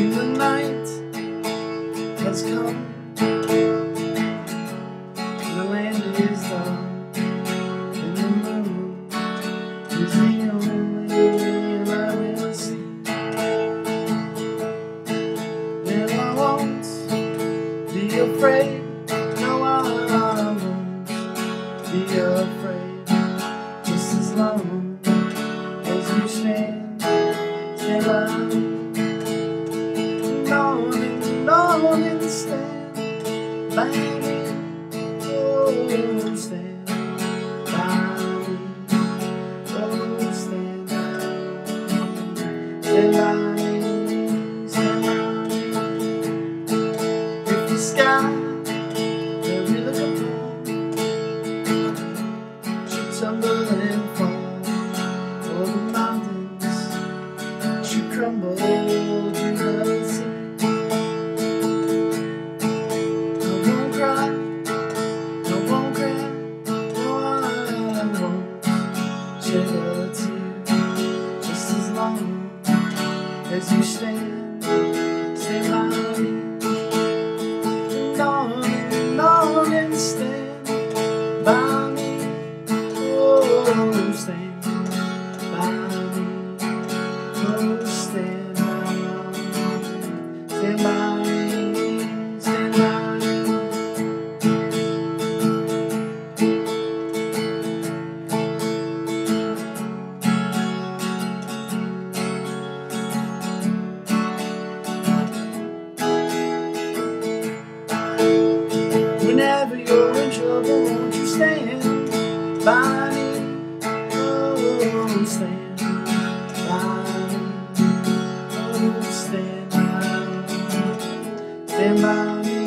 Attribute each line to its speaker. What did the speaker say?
Speaker 1: in the night has come. The land is dark, and the moon is the only I will see. And I won't be afraid. No, I won't be afraid. Just as long as you stand, stand by and stand by me. Oh, stand by me. Oh, stand. Stand by me. Stand by me. If the sky that we upon should tumble and fall, or the mountains should crumble as you stand, stand by me. Long and stand by me. Oh, stand by me. Oh, stand by me. Stand by me. Whenever you're in trouble, won't you stand by me? Oh, stand by me. Oh, stand by me. Stand by me.